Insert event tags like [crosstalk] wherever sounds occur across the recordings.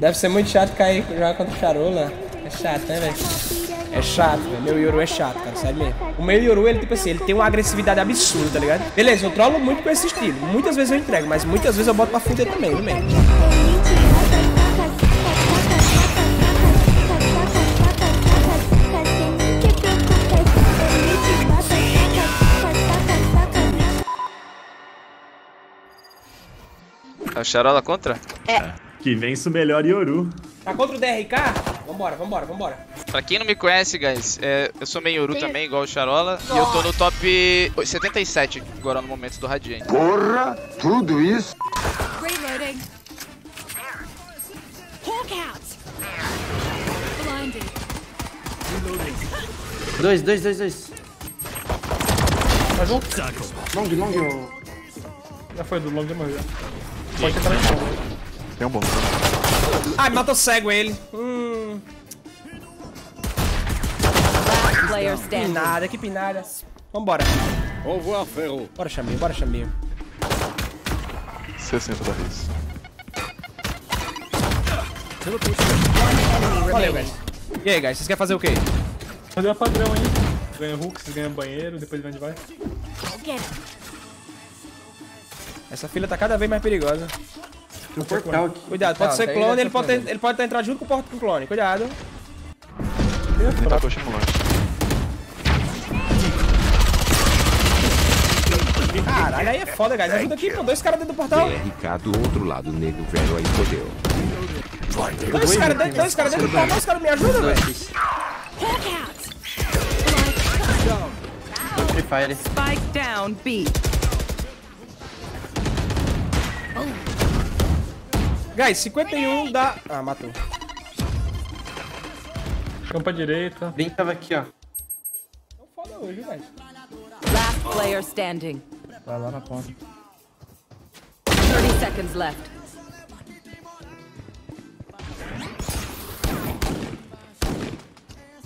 Deve ser muito chato cair jogar contra o Charola. É chato, né, velho? É chato, velho. Meu Yoru é chato, cara. Sério mesmo. O meu Yoru, ele, tipo assim, ele tem uma agressividade absurda, tá ligado? Beleza, eu trolo muito com esse estilo. Muitas vezes eu entrego, mas muitas vezes eu boto pra fuder também, viu, mesmo? A charola contra? Que vence o melhor Yoru. Tá contra o DRK? Vambora, vambora, vambora. Pra quem não me conhece, guys, é, eu sou meio Yoru também, igual o Charola. E eu tô no top 77 agora no momento do Radiante. Porra, tudo isso? Reloading. Hawk out. Blinding. Dois, dois, dois, dois. Tá junto? Long, long. Já foi do long de morrer. Pode entrar chão. Tem um bom. Ai, matou cego ele. Hum. Pinada, que pinada. Vambora. Revoir, frérot. Bora, chaminho, bora, chaminho. 60 da. Enemy Valeu, guys. E aí, guys, vocês querem fazer o quê? Fazer uma padrão aí. Ganha hook, vocês ganham banheiro, depois vende vai. Essa fila tá cada vez mais perigosa. Tem um portal aqui. Cuidado, pode Não, ser clone, ele tá pode, ele pode entrando junto com o porta com o clone. Cuidado. Ele tá. Caralho, aí é foda, guys. Ajuda aqui, pô. Dois caras dentro do portal. DRK do outro lado, nego velho aí fodeu. Dois caras dentro, dois caras dentro do portal. Os caras me ajudam, velho. Free Fire. Spike down B. Guys, 51 dá... Ah, matou. Campa direita. Bem tava aqui, ó. Tão foda hoje, guys. Last player standing. Vai lá na ponta. 30 seconds left.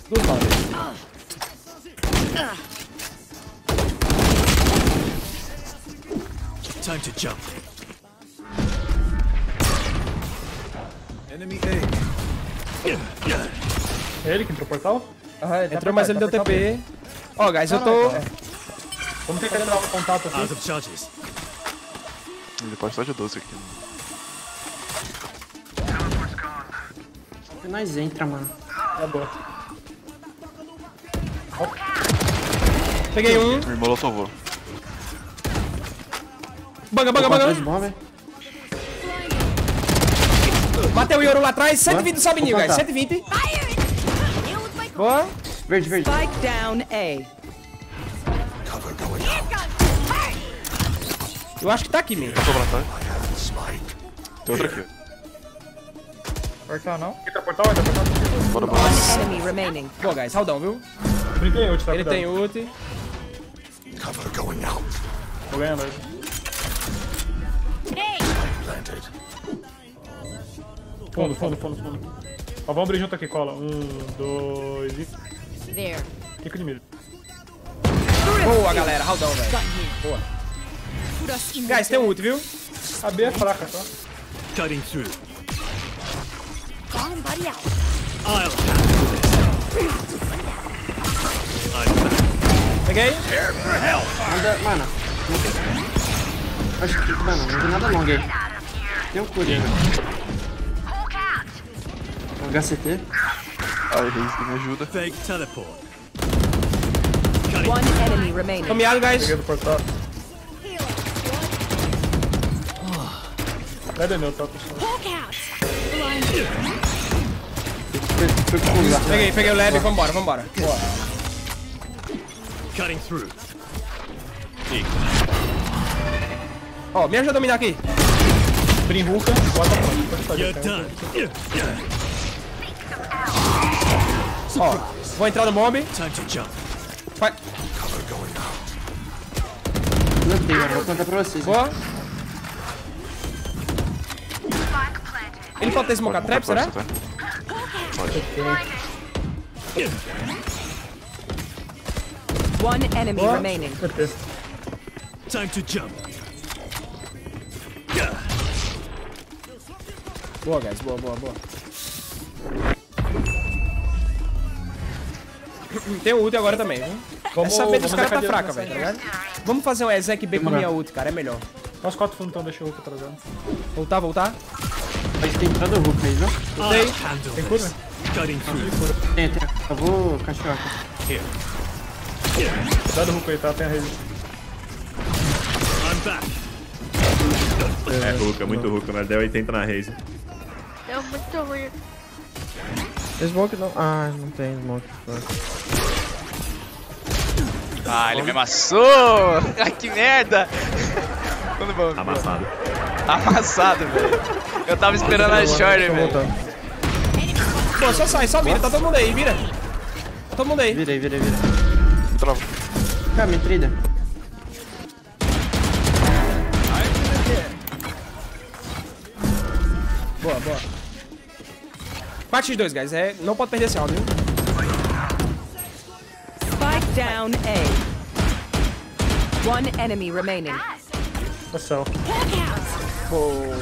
Duas balas. Time to jump. Enemy A. É ele que entrou no portal? Entrou, mas ele deu TP. Ó, guys, eu tô... Vamos tentar entrar no contato aqui. Ele pode estar de 12 aqui. Nós entra, mano. Tá boa. Peguei um. Me molotovou. Banga, banga, banga. bomber. Matei o Yoru lá atrás. 120 sobe ninho, guys. Vou 120. Fire. Deal with my Boa. Verde, verde. Spike down A. Eu acho que tá aqui, mesmo. Eu tô pra trás. Tem outra aqui. Portal não? Entra portal, entra portal. Bora, bora. One enemy remaining. Boa, guys. Raudão, viu? Brinquei ult, tá Ele cuidado. tem ult. Tô ganhando ele. Hey. Fundo, fundo, fundo, fundo. Ó, vamos abrir junto aqui, cola. Um, dois e... There. Fica de mira. Boa, galera. Raudão, velho. Boa. Put us in Guys, tem um ult, viu? A B é fraca, tá? Cutting through. Out. I'll. Peguei. Manda, mano. não tem- Acho que, mano, não tem nada long aí. Tem um Coringa. HCT. Ai, Reis, me ajuda. Fake teleport. One enemy remaining. Tô miado, guys. Peguei do portal. Cadê meu, lá. Peguei, peguei o leve. Vambora, vambora. Boa. Cutting through. Ó, me ajuda a dominar aqui. Brin Hulka, bota fazer. You're done. Ó, vou entrar no jump. Vai. Plantei, mano. Vou plantar pra vocês. Boa. Ele pode ter smoke trap, será? Tá? One enemy Boa. remaining. Time to jump. Boa, guys. Boa, boa, boa. Tem um ult agora também, viu? Vamos- Essa B dos caras tá fraca, velho, tá ligado? Vamos fazer um Ezek B com minha ult, cara. É melhor. Nós quatro fundos então, deixa o Hulk atrasando. Voltar, voltar. Mas tem todo o Hulk aí, viu? Handle Tem cura? Tem, tem. Eu vou cachoar. Here. Cuidado do Hulk aí, tá? Tem a rede. I'm back. É Hulk, é muito Hulk, mas deu 80 na Raze. Deu muito ruim. Smoke não. Ah, não tem smoke. Ah, ele me amassou! [laughs] Ai, que merda! [laughs] Tudo bom. Amassado. Amassado, velho. Eu tava esperando a short, velho. Pô, só sai, só vira. Tá todo mundo aí, vira. Tá todo mundo aí. Virei, virei, virei. Trava. Cara, me trida. Boa, boa. 4x2, guys. É, não pode perder esse round, viu? Spike down A. One enemy remaining. Boa.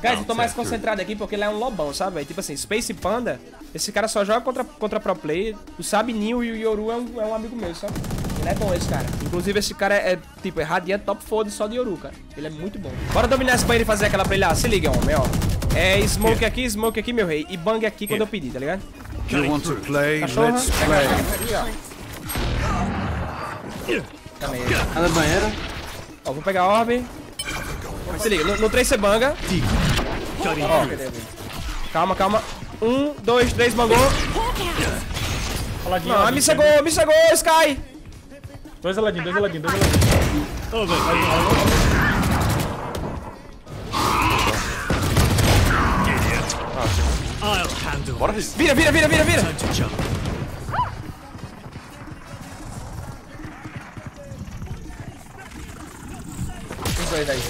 Guys, eu tô mais concentrado aqui porque ele é um lobão, sabe? Tipo assim, Space Panda, esse cara só joga contra, contra pro player. O Sabinho e o Yoru é um, é um amigo meu, sabe? Ele é bom esse cara. Inclusive esse cara é, é, tipo, é radiante top foda só de Yoru, cara. Ele é muito bom. Bora dominar esse pra ele fazer aquela pra ele. Ah, se liga, homem, ó. É smoke aqui, smoke aqui, meu rei. E bang aqui quando eu pedir, tá ligado? You want to play? Cachorra. Let's play. Calma aí. Ela banheira. Ó, vou pegar a orbe. Se liga, no, no 3 você banga. Ó? Calma, calma. Um, dois, três, bangou. Não, me cegou, me cegou, Sky. Dois aladinhos, dois aladinhos, dois. Over. Idiot. I'll handle Bora. Vira, vira, vira, vira, vira. Os dois aí.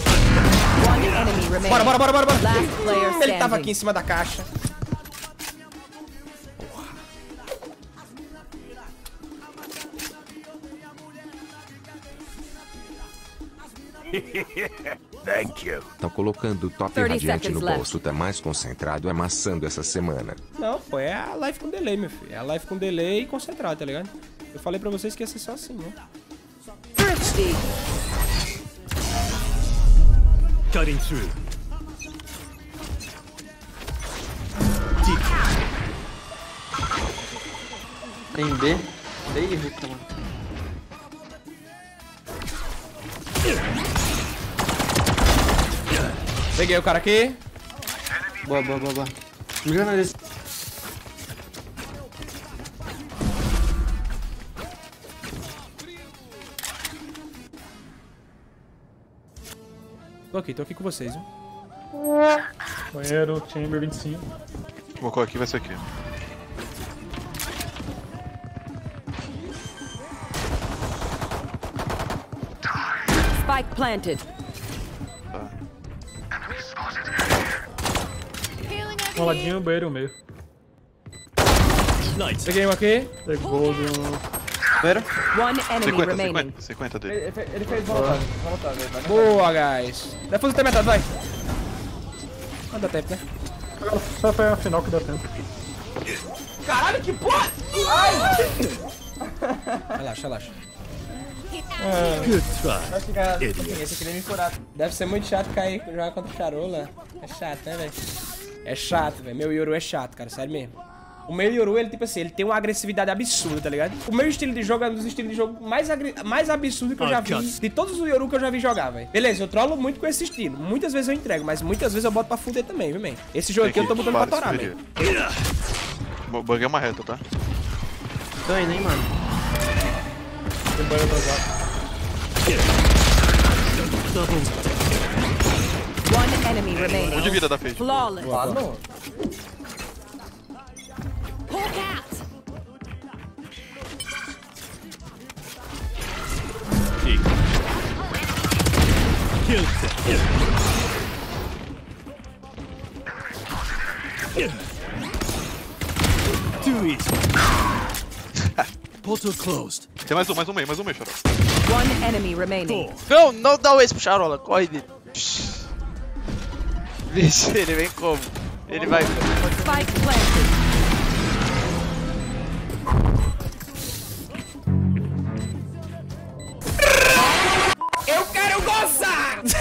Bora, bora, bora, bora, bora. Hum, ele tava aqui em cima da caixa. [laughs] Thank you. Tá colocando o top 30 radiante no left. bolso, tá mais concentrado amassando essa semana. Não, pô, é a live com delay, meu filho. É a live com delay e concentrado, tá ligado? Eu falei pra vocês que ia ser só assim, né? Thrifty. Cutting through. Tem B. B e mano. Peguei o cara aqui. Boa, boa, boa, boa. Me engana desse. Tô aqui, tô aqui com vocês, viu? Banheiro, chamber 25. Vou colocar aqui, vai ser aqui. Spike planted. Um aladinho, banheiro e o meio. Nice. Peguei um aqui. Pegou do... Banheiro. One enemy 50, remaining. 50, 50 dele. Ele, fe- ele fez voltar. Boa, guys. Depois até metade, vai. Não dá tempo, né? Só foi a final que dá tempo. Caralho, que porra! Ai! relaxa, relaxa. Good try. Idiot. Esse aqui nem me furar. Deve ser muito chato cair jogar contra o Charola. É chato, né, velho? É chato, velho. Meu Yoru é chato, cara. Sério mesmo. O meu Yoru, ele, tipo assim, ele tem uma agressividade absurda, tá ligado? O meu estilo de jogo é um dos estilos de jogo mais, mais absurdo que eu já vi. De todos os Yoru que eu já vi jogar, velho. Beleza, eu trolo muito com esse estilo. Muitas vezes eu entrego, mas muitas vezes eu boto pra fuder também, viu, man? Esse jogo aqui eu tô botando pra torar, velho. O bug é uma reta, tá? Tô indo, hein, mano. Tem banheiro atrasado. One enemy Um de remaining. vida da Fade. Flawless. Out. Kill. Too easy. Portal closed. Tem mais um, mais um meio, mais um meio, Xarol. One enemy remaining. Não, não dá o ace pro Charola. Corre dele. Vixe, ele vem como? Ele vai. Spike planted. Eu quero gozar! [laughs]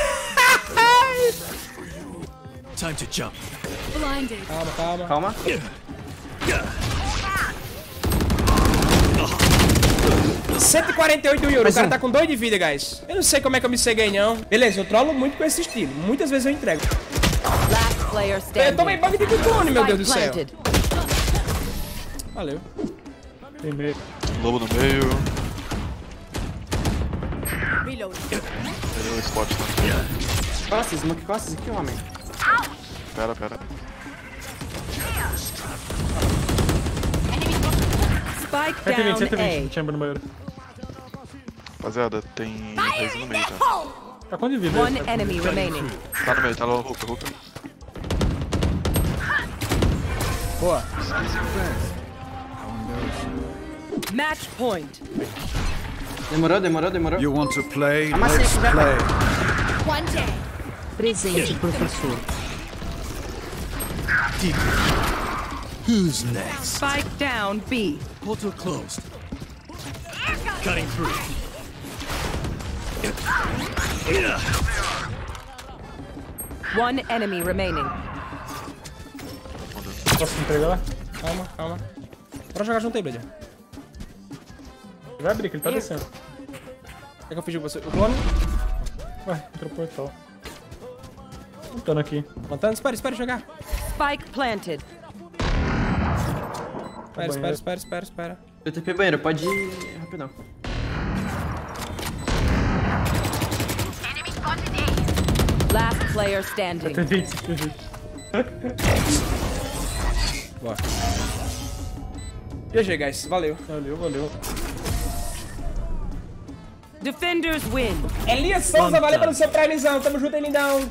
Time to jump. Blinded. calma, calma. Calma. R$ 148 do Yoro. O cara um. tá com 2 de vida, guys. Eu não sei como é que eu me ceguei, não. Beleza, eu trolo muito com esse estilo. Muitas vezes eu entrego. Eu tomei bug de clone, meu Deus do céu. Valeu. Tem meio. Lobo no meio. Reload. Perdeu o spot lá. Costas, smoke costas aqui, homem. Pera, pera. Spike 120, down 120. A. Chamber no banheiro. Rapaziada, tem Raze no meio, tá? Tá quanto de vida? One enemy remaining. Tá no meio, tá lá o Hulk, Hulk. Boa. Match point. Demorou, demorou, demorou. You want to play? Amassei Let's play. One day. Presente, professor. Who's next? Spike down B. Portal closed. Cutting through. One enemy remaining. Posso entregar? Calma, calma. Bora jogar junto aí, Blader. Vai abrir, que ele tá descendo. Quer que eu fingi com você? O clone? Vai, entrou o portal. Lutando aqui. Montando? Espera, espera jogar. Spike planted. Espera, espera, espera, espera, espera. Eu TP banheiro, pode ir rapidão. Last player standing. [laughs] 120, 120. Boa. GG, guys. Valeu. Valeu, valeu. Defenders win. Elias Souza, valeu pelo seu primezão. Tamo junto aí, lindão.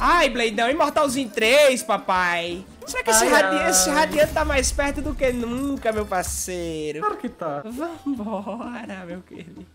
Ai, Bladeão, Imortalzinho 3, papai. Será que esse, Ai, radi ai. esse radiante tá mais perto do que nunca, meu parceiro? Claro que tá. Vambora, meu querido.